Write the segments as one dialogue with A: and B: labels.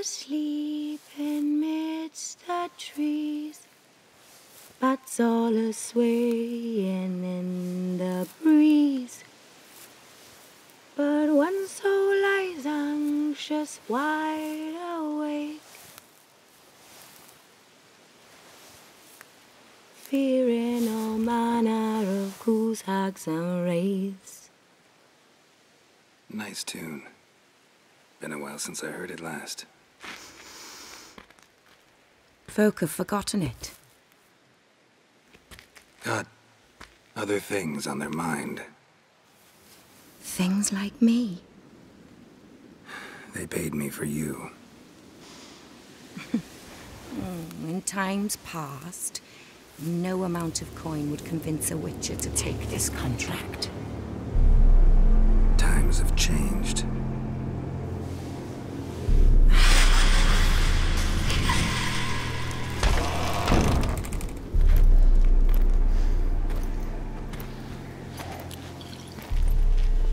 A: asleep in midst the trees. Bats all a swaying in the breeze. But one soul lies anxious, wide awake. Fearing all manner of ghouls hags and wraiths.
B: Nice tune. Been a while since I heard it last.
C: Folk have forgotten it.
B: Got other things on their mind.
C: Things like me.
B: They paid me for you.
C: In times past, no amount of coin would convince a witcher to take this contract.
B: Times have changed.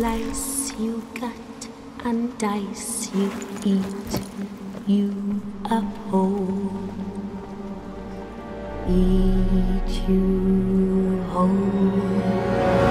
A: slice you gut and dice you, eat you a whole. Eat you whole.